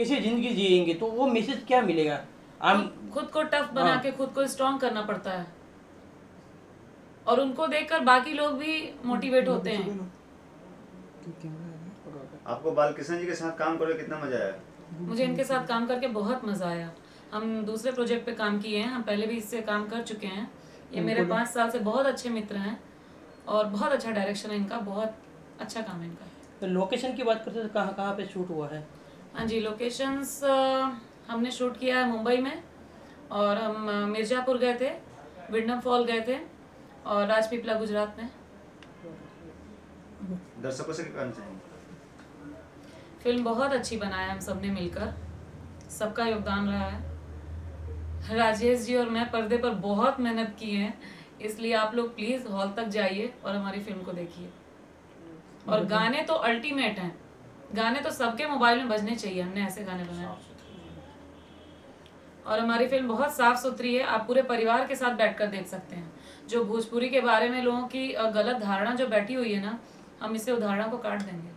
कैसे ज़िंदगी जिएँगे तो वो मैसेज क्या मिलेगा? हम खुद को टफ बना हाँ। के खुद को स्ट्रांग करना पड़ता है। और उनको देखकर बाकी लोग भी मोटिवेट होते हैं। आपको बालकृष्ण जी के साथ काम करके कितना मज़ा आया? मुझे इनके साथ काम करके बहुत मज़ा आया। हम दूसरे प्रोजेक्ट पे काम किए हैं हम पहले भी इससे काम कर चुके हैं। ये मेरे पाँच साल से बहुत अच्छे मित्र हैं और बहुत अच्छा डायरेक्शन है इनका बहुत अच्छा काम है इनका। तो लोकेशन की बात करते हैं तो कहाँ कहाँ पे शूट हुआ है? हाँ जी लोकेशंस हमने शूट किया है मुंबई में और हम मिर्ज़ापुर गए थे विंडम फॉल गए थे और राजपीपला गुजरात में। दर्शकों से क्या चाहेंगे? फ़िल्म बहुत अच्छी बनाया हम सबने मिलकर। सबका योगदान रहा है। राजेश जी और मैं पर्दे पर बहुत मेहनत की है इसलिए आप लोग प्लीज़ हॉल तक जाइए और हमारी फ़िल्म को देखिए। और गाने तो अल्टीमेट हैं। गाने तो सबके मोबाइल में बजने चाहिए, हमने ऐसे गाने बनाए। और हमारी फ़िल्म बहुत साफ़ सुथरी है, आप पूरे परिवार के साथ बैठकर देख सकते हैं। जो भोजपुरी के बारे में लोगों की गलत धारणा जो बैठी हुई है ना, हम इसे उदाहरणा को काट देंगे।